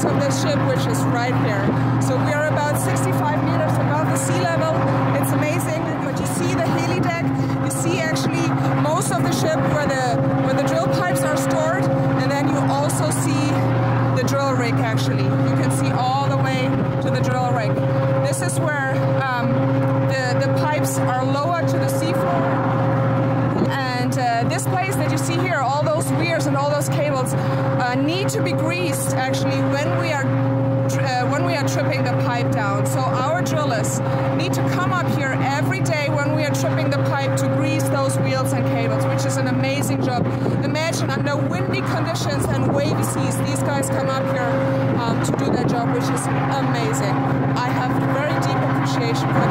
base of the ship, which is right here. So we are about 65 meters above the sea level. It's amazing. But you see the heli deck. You see actually most of the ship where the where the drill pipes are stored, and then you also see the drill rig. Actually, you can see all the way to the drill rig. This is where um, the the pipes are lowered to the seafloor place that you see here, all those weirs and all those cables, uh, need to be greased actually when we are uh, when we are tripping the pipe down. So our drillers need to come up here every day when we are tripping the pipe to grease those wheels and cables, which is an amazing job. Imagine under windy conditions and wavy seas, these guys come up here um, to do their job, which is amazing. I have very deep appreciation for.